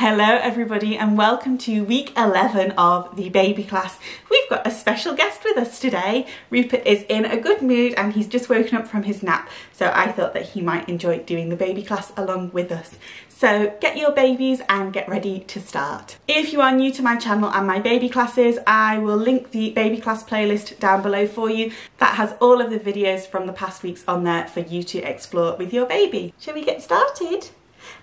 Hello everybody and welcome to week 11 of the baby class. We've got a special guest with us today. Rupert is in a good mood and he's just woken up from his nap so I thought that he might enjoy doing the baby class along with us. So get your babies and get ready to start. If you are new to my channel and my baby classes, I will link the baby class playlist down below for you. That has all of the videos from the past weeks on there for you to explore with your baby. Shall we get started?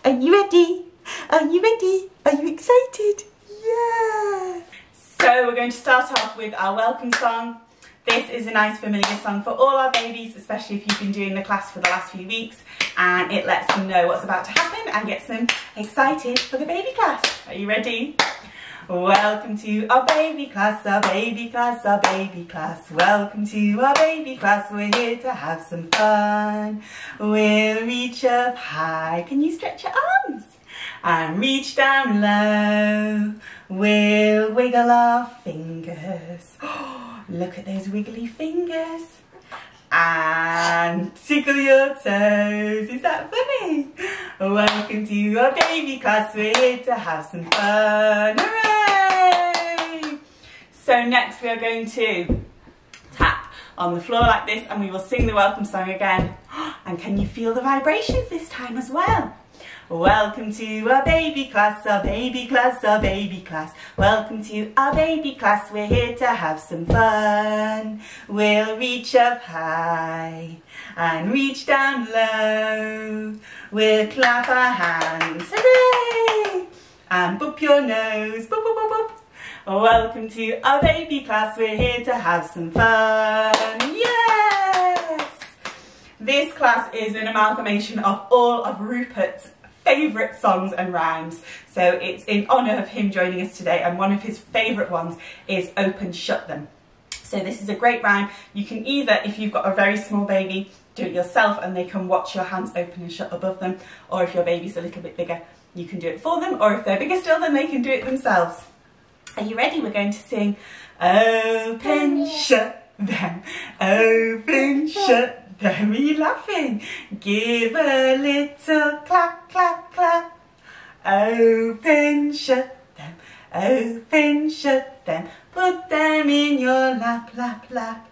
Are you ready? Are you ready? Are you excited? Yeah! So we're going to start off with our welcome song. This is a nice familiar song for all our babies, especially if you've been doing the class for the last few weeks and it lets them know what's about to happen and gets them excited for the baby class. Are you ready? Welcome to our baby class, our baby class, our baby class. Welcome to our baby class, we're here to have some fun. We'll reach up high. Can you stretch your arms? And reach down low. We'll wiggle our fingers. look at those wiggly fingers. And tickle your toes. Is that funny? Welcome to our baby class. We're here to have some fun. Hooray! So next we are going to tap on the floor like this and we will sing the welcome song again. And can you feel the vibrations this time as well? Welcome to our baby class, our baby class, our baby class. Welcome to our baby class, we're here to have some fun. We'll reach up high and reach down low. We'll clap our hands, hooray! And boop your nose, boop, boop, boop, boop. Welcome to our baby class, we're here to have some fun. Yes! This class is an amalgamation of all of Rupert's favourite songs and rhymes. So it's in honour of him joining us today and one of his favourite ones is Open Shut Them. So this is a great rhyme. You can either, if you've got a very small baby, do it yourself and they can watch your hands open and shut above them. Or if your baby's a little bit bigger, you can do it for them. Or if they're bigger still, then they can do it themselves. Are you ready? We're going to sing Open, shut them, open, shut then we laughing. Give a little clap, clap, clap. Open, shut them, open, shut them. Put them in your lap, lap, lap.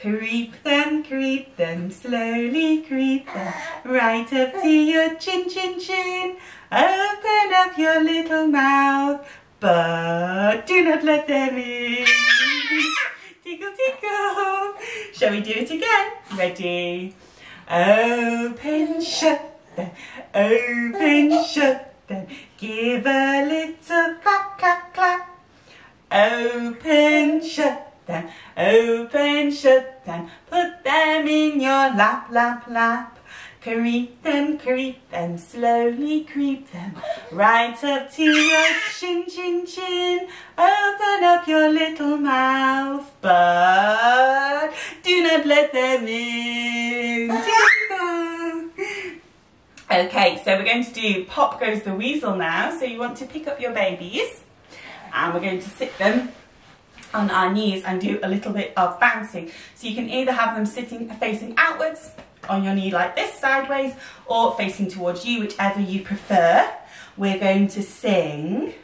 Creep them, creep them, slowly creep them, right up to your chin, chin, chin. Open up your little mouth, but do not let them in. Tickle, tickle. Shall we do it again? Ready? Open, shut, then open, shut, then give a little clap, clap, clap. Open, shut, then open, shut, then put them in your lap, lap, lap. Creep them, creep them, slowly creep them, right up to your chin, chin, chin. Open up your little mouth, but do not let them in. okay, so we're going to do Pop Goes the Weasel now. So you want to pick up your babies and we're going to sit them on our knees and do a little bit of bouncing. So you can either have them sitting facing outwards on your knee like this, sideways, or facing towards you, whichever you prefer. We're going to sing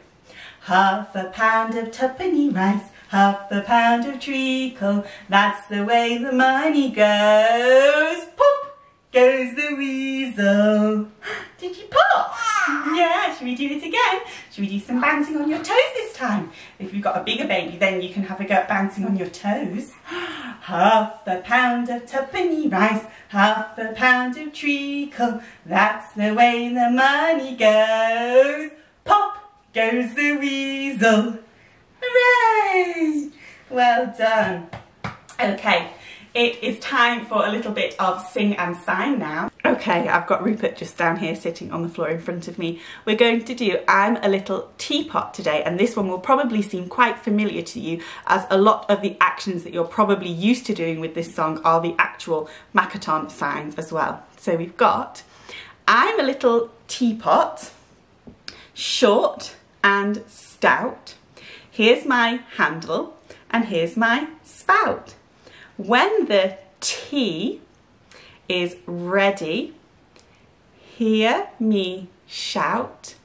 half a pound of tuppenny rice, half a pound of treacle, that's the way the money goes. Pop goes the weasel. Did you pop? Yeah, should we do it again? Should we do some bouncing on your toes this time? If you've got a bigger baby, then you can have a go at bouncing on your toes. Half a pound of tuppenny rice, half a pound of treacle, that's the way the money goes. Pop goes the weasel. Hooray! Well done. Okay, it is time for a little bit of sing and sign now. Okay, I've got Rupert just down here sitting on the floor in front of me. We're going to do I'm a Little Teapot today and this one will probably seem quite familiar to you as a lot of the actions that you're probably used to doing with this song are the actual Makaton signs as well. So we've got I'm a little teapot, short and stout. Here's my handle and here's my spout. When the tea is ready, hear me shout,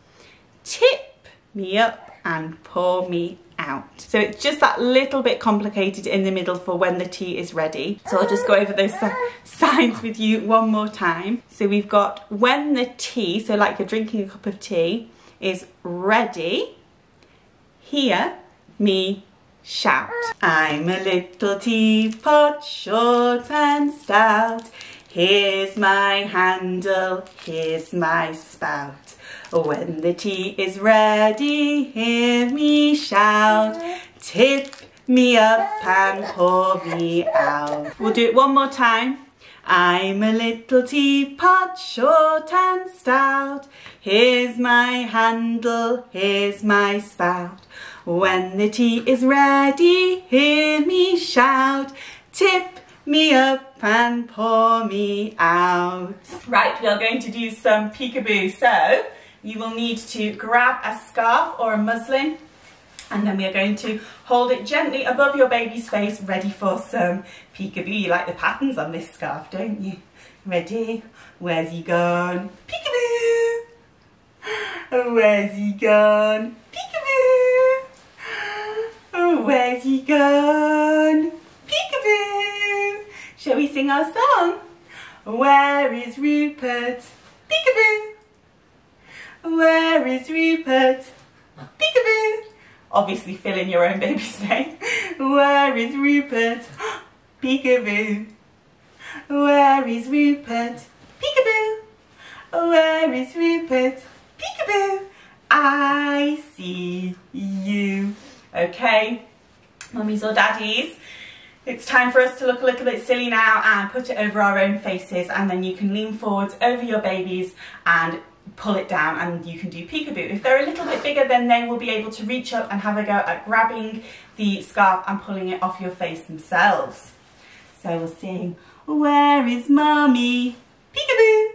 tip me up and pour me out. So it's just that little bit complicated in the middle for when the tea is ready. So I'll just go over those signs with you one more time. So we've got when the tea, so like you're drinking a cup of tea, is ready, hear me shout. I'm a little teapot, short and stout. Here's my handle, here's my spout. When the tea is ready, hear me shout. Tip me up and pour me out. We'll do it one more time. I'm a little teapot, short and stout. Here's my handle, here's my spout. When the tea is ready, hear me shout. Tip me up and pour me out. Right, we are going to do some peekaboo. So, you will need to grab a scarf or a muslin and then we are going to hold it gently above your baby's face ready for some peekaboo. You like the patterns on this scarf, don't you? Ready? Where's he gone? Peekaboo! Where's he gone? Peekaboo! Where's he gone? Peekaboo! Shall we sing our song? Where is Rupert? Peekaboo! Where is Rupert? Peekaboo! Obviously fill in your own baby's name. Where is Rupert? Peekaboo. Where is Rupert? Peekaboo. Where is Rupert? Peekaboo. I see you. Okay, mummies or daddies, it's time for us to look a little bit silly now and put it over our own faces and then you can lean forwards over your babies and pull it down and you can do peekaboo. If they're a little bit bigger then they will be able to reach up and have a go at grabbing the scarf and pulling it off your face themselves. So we'll sing, where is mommy? Peekaboo!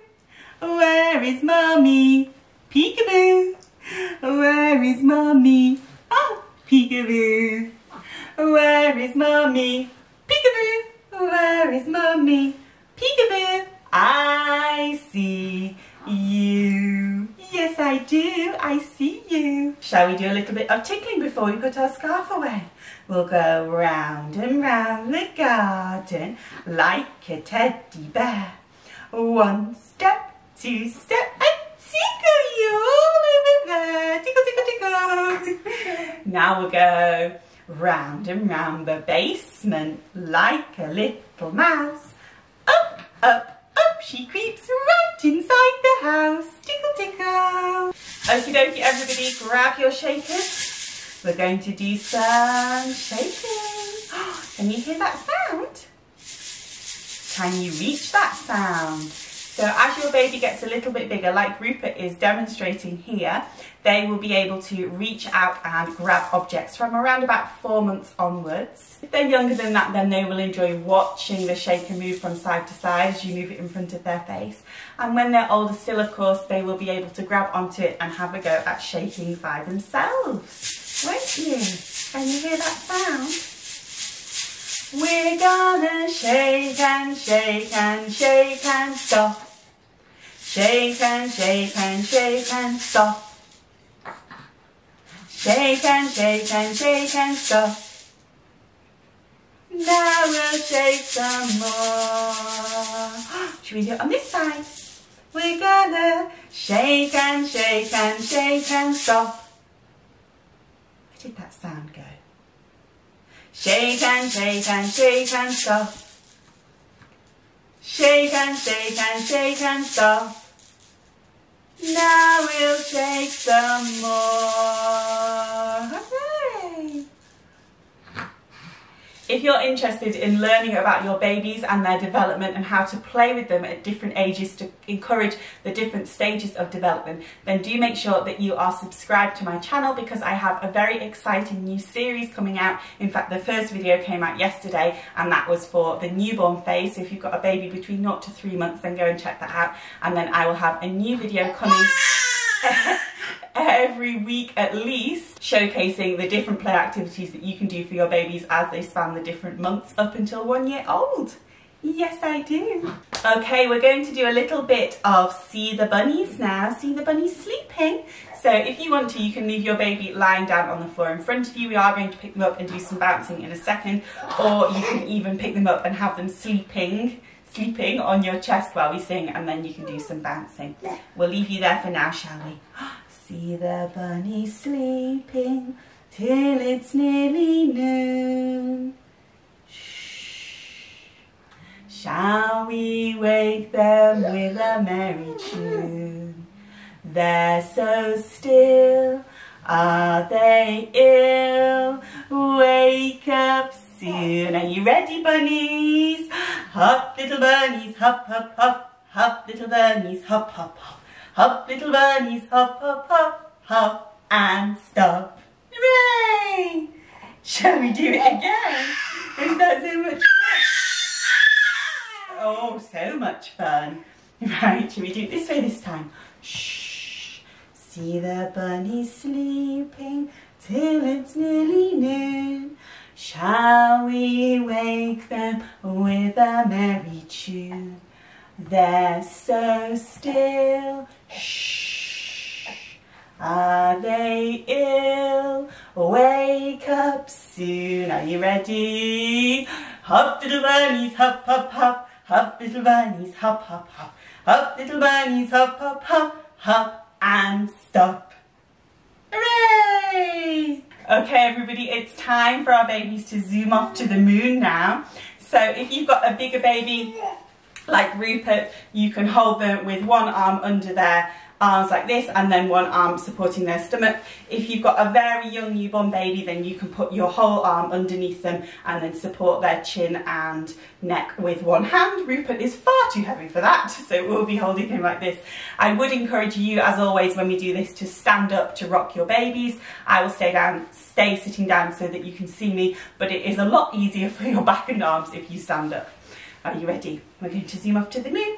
Where is mommy? Peekaboo! Where is mommy? Oh, ah, peekaboo! Where is mommy? Peekaboo! Where is mommy? Peekaboo! I see you. Yes, I do. I see you. Shall we do a little bit of tickling before we put our scarf away? We'll go round and round the garden like a teddy bear. One step, two step, and tickle you all over there. Tickle, tickle, tickle. now we'll go round and round the basement like a little mouse. Up, up, up she creeps right inside the house. Tickle, tickle. Okie dokie, everybody, grab your shakers. We're going to do some shaking. Can you hear that sound? Can you reach that sound? So as your baby gets a little bit bigger, like Rupert is demonstrating here, they will be able to reach out and grab objects from around about four months onwards. If they're younger than that, then they will enjoy watching the shaker move from side to side as you move it in front of their face. And when they're older still, of course, they will be able to grab onto it and have a go at shaking by themselves, won't you? Can you hear that sound? We're gonna shake and shake and shake and stop. Shake and shake and shake and stop. Shake and shake and shake and stop. Now we'll shake some more. Should we do it on this side? We're gonna shake and shake and shake and stop. Where did that sound go? Shake and shake and shake and stop. Shake and shake and shake and stop. Now we'll shake some more. Hooray! If you're interested in learning about your babies and their development and how to play with them at different ages to encourage the different stages of development, then do make sure that you are subscribed to my channel because I have a very exciting new series coming out. In fact, the first video came out yesterday and that was for the newborn phase. So if you've got a baby between 0 to 3 months, then go and check that out. And then I will have a new video coming every week at least, showcasing the different play activities that you can do for your babies as they span the different months up until one year old. Yes, I do. Okay, we're going to do a little bit of see the bunnies now. See the bunnies sleeping. So if you want to, you can leave your baby lying down on the floor in front of you. We are going to pick them up and do some bouncing in a second. Or you can even pick them up and have them sleeping sleeping on your chest while we sing and then you can do some bouncing. We'll leave you there for now, shall we? See the bunny sleeping till it's nearly noon. Shh. Shall we wake them with a merry tune? They're so still, are they ill? Wake up soon. Are you ready, bunnies? Hop, little bunnies, hop, hop, hop. Hop, little bunnies, hop, hop, hop. Hop, little bunnies, hop, hop, hop. Hop and stop. Hooray! Shall we do it again? Is that so much fun? Oh, so much fun. Right, shall we do it this way this time? Shh. See the bunny sleeping till it's nearly noon. Shall we wake them with a merry tune? They're so still. Shh. Are they ill? Wake up soon. Are you ready? Hop little bunnies, hop, hop, hop. Hop little bunnies, hop, hop, hop. Hop little bunnies, hop, hop, hop. Hop and stop. Hooray! Okay everybody, it's time for our babies to zoom off to the moon now. So if you've got a bigger baby like Rupert, you can hold them with one arm under their arms like this and then one arm supporting their stomach. If you've got a very young newborn baby then you can put your whole arm underneath them and then support their chin and neck with one hand. Rupert is far too heavy for that so we'll be holding him like this. I would encourage you as always when we do this to stand up to rock your babies. I will stay down, stay sitting down so that you can see me but it is a lot easier for your back and arms if you stand up. Are you ready? We're going to zoom off to the moon.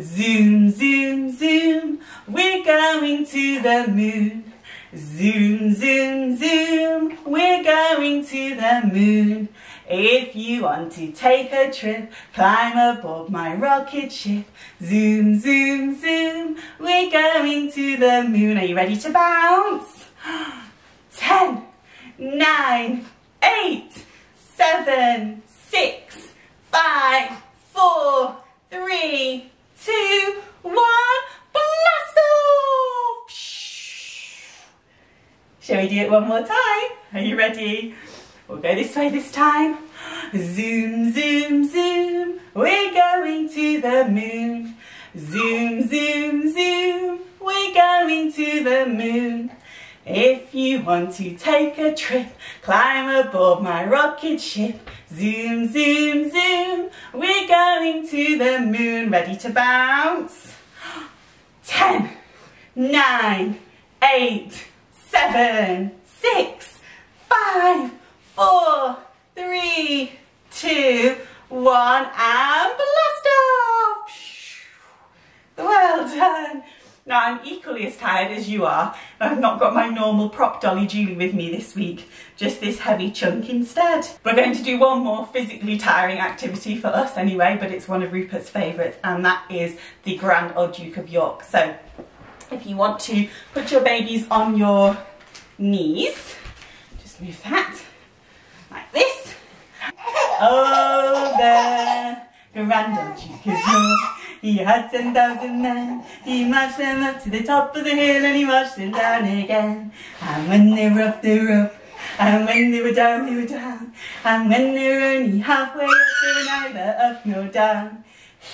Zoom, zoom, zoom, we're going to the moon. Zoom, zoom, zoom, we're going to the moon. If you want to take a trip, climb aboard my rocket ship. Zoom, zoom, zoom, we're going to the moon. Are you ready to bounce? Ten, nine, eight, seven, six, five, four, three, two, one, blast off! Shall we do it one more time? Are you ready? We'll go this way this time. Zoom, zoom, zoom, we're going to the moon. Zoom, zoom, zoom, we're going to the moon. If you want to take a trip, climb aboard my rocket ship. Zoom, zoom, zoom, we're going to the moon. Ready to bounce? Ten, nine, eight, seven, six, five, four, three, two, one, and blast off! Well done. Now I'm equally as tired as you are. I've not got my normal prop dolly Julie with me this week, just this heavy chunk instead. We're going to do one more physically tiring activity for us anyway, but it's one of Rupert's favourites and that is the Grand Old Duke of York. So if you want to put your babies on your knees, just move that like this. Oh, the Grand Old Duke of York. He had ten thousand men. He marched them up to the top of the hill and he marched them down again. And when they were up, they were up. And when they were down, they were down. And when they were only halfway up, they were neither up nor down.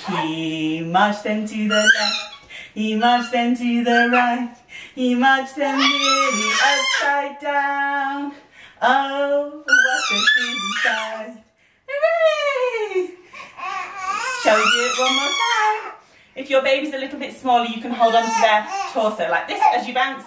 He marched them to the left. He marched them to the right. He marched them nearly upside down. Oh, what a silly sight. Hooray! Shall we do it one more time? If your baby's a little bit smaller, you can hold on to their torso like this as you bounce.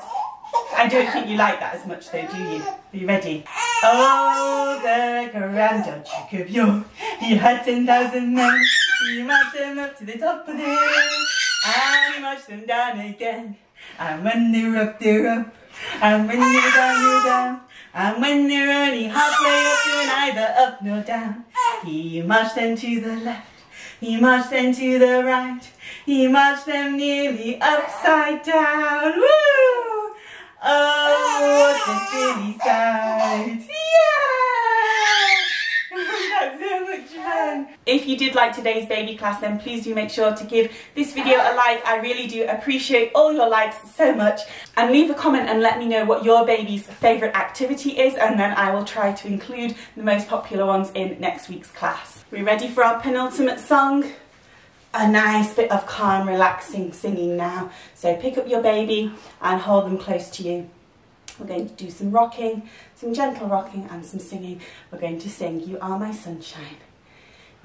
I don't think you like that as much though, do you? Are you ready? Oh, the Grand Duke of York, he had 10,000 men. He marched them up to the top of the hill, and he marched them down again. And when they were up, they were up. And when they're down, they're down. And when they're only halfway up, you're neither up nor down. He marched them to the left. He marched them to the right. He marched them nearly upside down. Woo! Oh, what a silly sight. If you did like today's baby class then please do make sure to give this video a like. I really do appreciate all your likes so much. And leave a comment and let me know what your baby's favourite activity is and then I will try to include the most popular ones in next week's class. We ready for our penultimate song? a nice bit of calm, relaxing singing now. So pick up your baby and hold them close to you. We're going to do some rocking, some gentle rocking and some singing. We're going to sing You Are My Sunshine.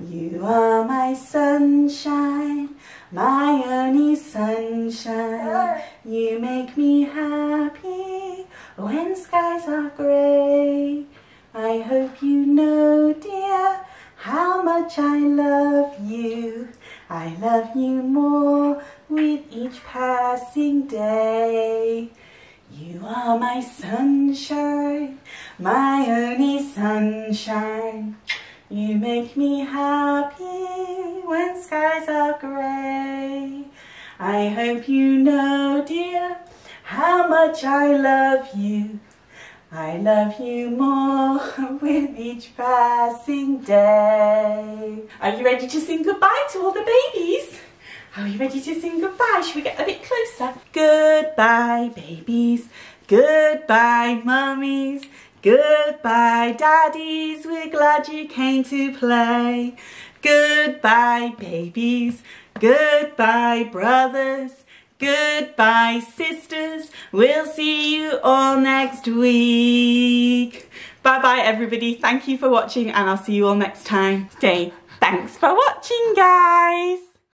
You are my sunshine, my only sunshine. You make me happy when skies are grey. I hope you know, dear, how much I love you. I love you more with each passing day. You are my sunshine, my only sunshine. You make me happy when skies are grey. I hope you know, dear, how much I love you. I love you more with each passing day. Are you ready to sing goodbye to all the babies? Are you ready to sing goodbye? Should we get a bit closer? Goodbye, babies. Goodbye, mummies. Goodbye, daddies, we're glad you came to play. Goodbye, babies. Goodbye, brothers. Goodbye, sisters. We'll see you all next week. Bye-bye, everybody. Thank you for watching, and I'll see you all next time. Stay. Thanks for watching, guys.